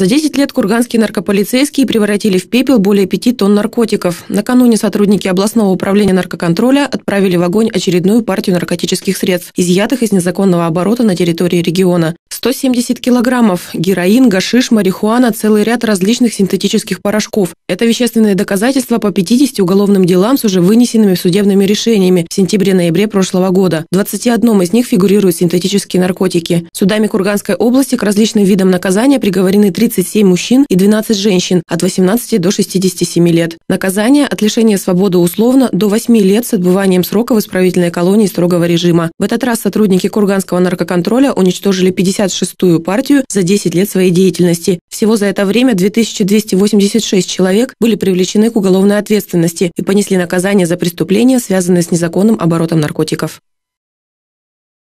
За 10 лет курганские наркополицейские превратили в пепел более 5 тонн наркотиков. Накануне сотрудники областного управления наркоконтроля отправили в огонь очередную партию наркотических средств, изъятых из незаконного оборота на территории региона. 170 килограммов, героин, гашиш, марихуана, целый ряд различных синтетических порошков. Это вещественные доказательства по 50 уголовным делам с уже вынесенными судебными решениями в сентябре-ноябре прошлого года. В 21 из них фигурируют синтетические наркотики. Судами Курганской области к различным видам наказания приговорены 37 мужчин и 12 женщин от 18 до 67 лет. Наказание от лишения свободы условно до 8 лет с отбыванием срока в исправительной колонии строгого режима. В этот раз сотрудники Курганского наркоконтроля уничтожили 50 56-ю партию за 10 лет своей деятельности. Всего за это время 2286 человек были привлечены к уголовной ответственности и понесли наказание за преступления, связанные с незаконным оборотом наркотиков.